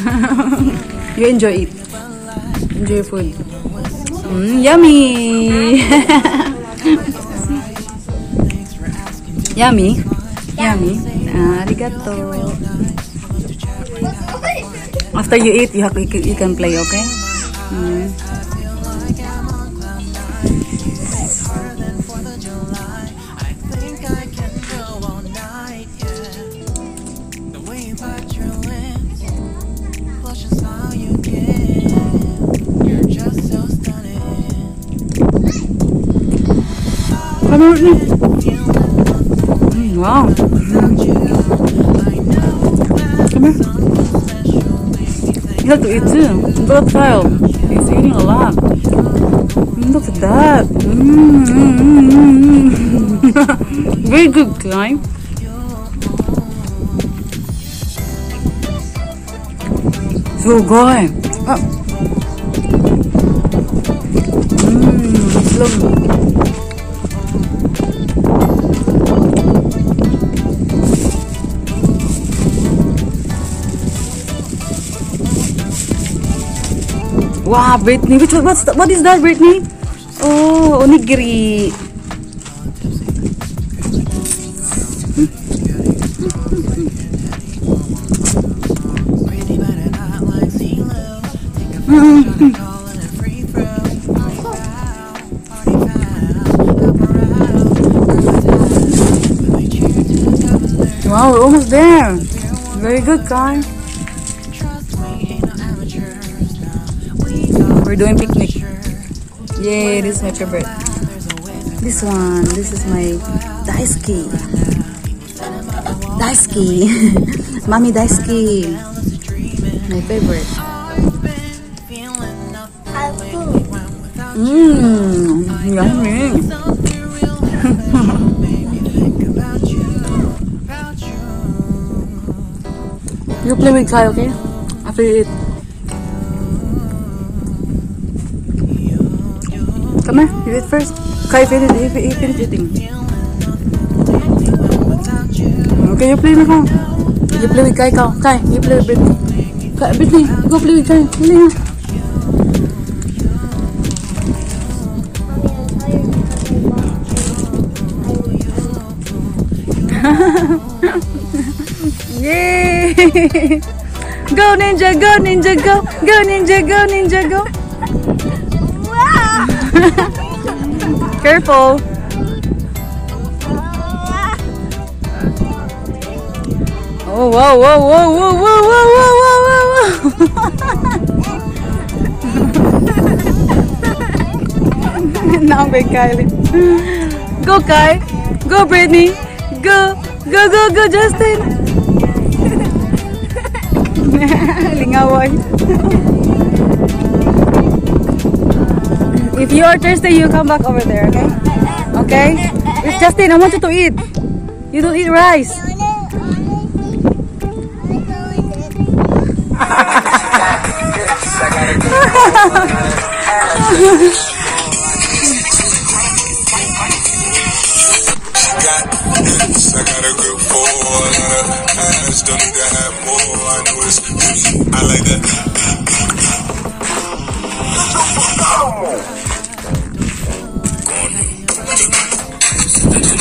You enjoy it. Enjoy food. Mm, yummy! Yummy? Yummy? Arigato. After you eat, you, have, you can play, okay? Mm. Mm, wow. Come here. You have to eat too. Look at child. He's eating a lot. Look at that. Mm, mm, mm, mm. Very good, guy. So good. Ah. Mm, Wow, Brittany. Which one? What's the, what is that, Brittany? Oh, onigiri. Wow, we're almost there. Very good, guys. We're doing picnic. Yay, this is my favorite. This one, this is my Daisuke. Daisuke. Mommy Daisuke. My favorite. Mmm, yummy. You play with Kai, okay? After you eat. Come here, you eat first. Kai, finish, he finish eating. Okay, you play with Kai. You play with Kai, Kai. Kai, you play with Brittany. Kai, Brittany, go play with Kai. Play na. Yay! go ninja, go ninja, go! Go ninja, go ninja, go! Careful! Oh, whoa, whoa, whoa, whoa, whoa, whoa, whoa, whoa, whoa! now by Kylie. Go, Kai! Go, Brittany! Go! Go, go, go, Justin! Lingaway. If you are thirsty, you come back over there, okay? Okay? It's Justin, I want you to eat. You don't eat rice. I got a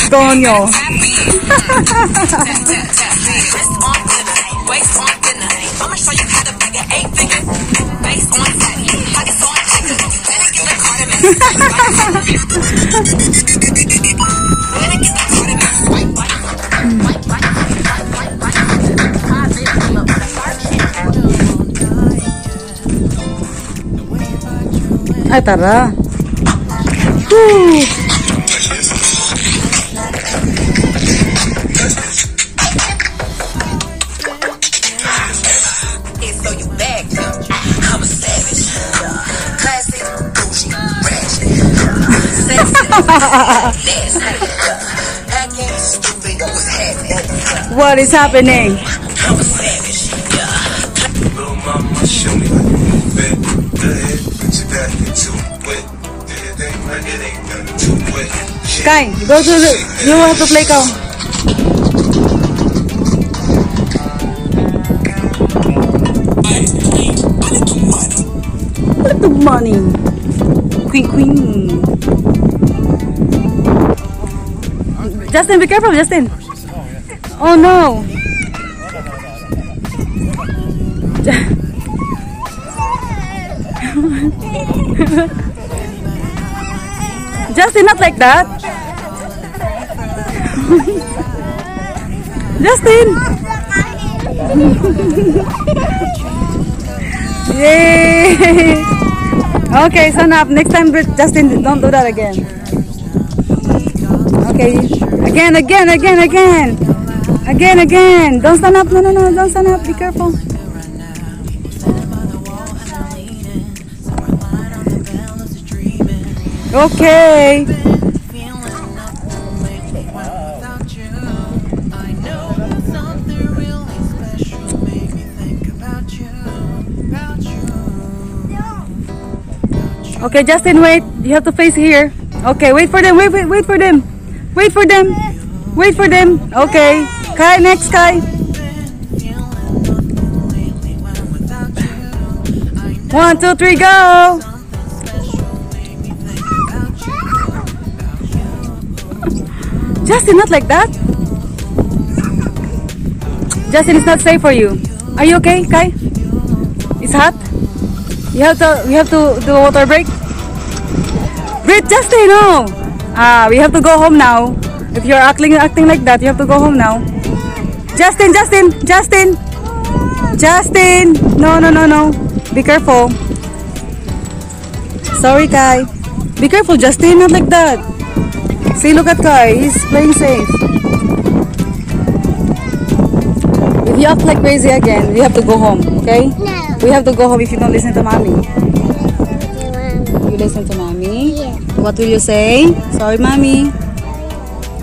fart. Ay, tara. Woo! Too wet. Shit. Kai, go to the. You have to play Kao. Little money. Queen, queen. Justin, be careful, Justin. Oh no. Justin, not like that. Justin. Yay. Okay, son up. Next time, Justin, don't do that again. Okay. Again, again, again, again. Again, again. Don't stand up. No, no, no. Don't stand up. Be careful. Okay. Okay, Justin, wait. You have to face here. Okay, wait for them. Wait, wait, wait for them. Wait for them. Wait for them. Okay. Kai, next guy. One, two, three, go. Justin, not like that. Justin, it's not safe for you. Are you okay, Kai? It's hot. You have to. You have to do a water break. Wait, Justin, no. Ah, we have to go home now. If you're acting acting like that, you have to go home now. Justin, Justin, Justin, Justin. No, no, no, no. Be careful. Sorry, Kai. Be careful, Justin. Not like that. See, look at Kai. He's playing safe. If you act like crazy again, we have to go home, okay? No. We have to go home if you don't listen to mommy. Listen to mommy. You listen to mommy? Yeah. What will you say? Sorry, mommy.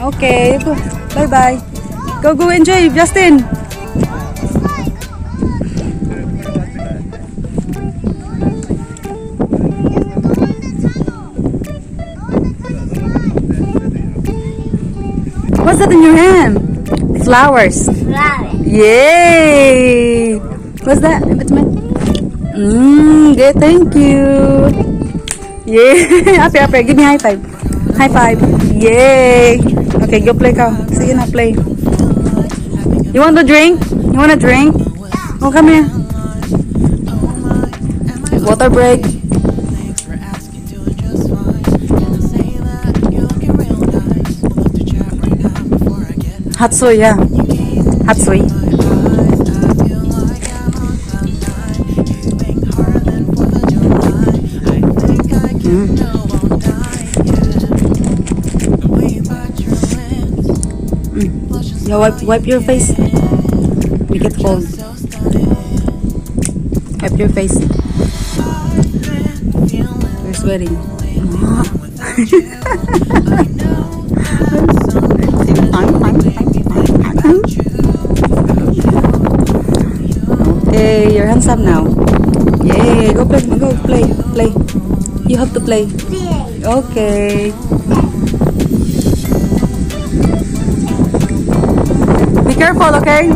Okay. Bye bye. Go, go enjoy, Justin. What's that in your hand? Flowers. Flower. Yay! What's that? Mmm, good, thank you. Yay! Happy, happy. Give me high five. High five. Yay! Okay, go play ka. Sige na, play. You want a drink? You want a drink? Oh, come here. Water break. Thanks for asking, doing Yeah, wipe, wipe your face. We get cold. Wipe your face. You're sweating. Okay, your hands up now. Yay, go play, go play, play. You have to play. Okay. Careful, okay?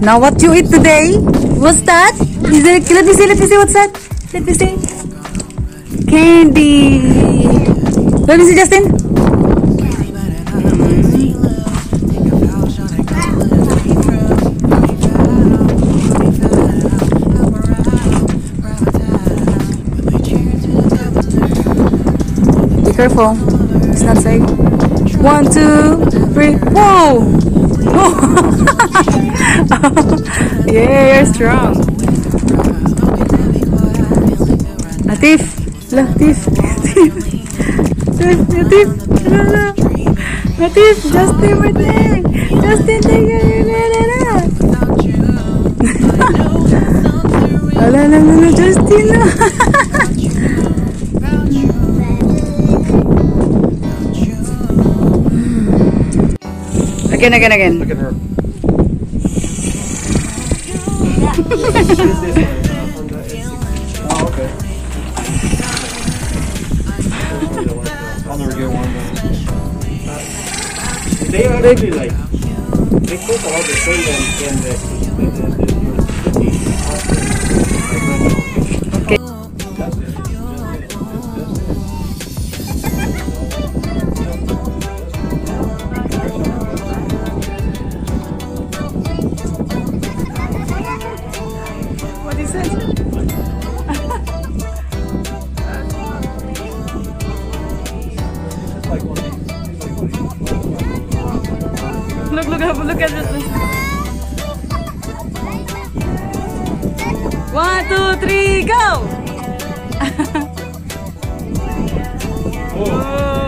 Now what you eat today? What's that? Is it, let me see, let me see, what's that? Let me see. Candy. Let me see, Justin. Careful. It's not safe. One, two, three. Whoa! Whoa! yeah, you're strong. Latif. Latif. Latif. Latif. La, la. Justin right there. Justin, take it. La, la, la. Ala, ala, again, again, again. Look at her. Is this one? Honda S60. Oh, okay. I'll never get one. Uh, they are actually like they cost all the same than, than than the, look, look, look at this. One, two, three, go! Oh. Oh.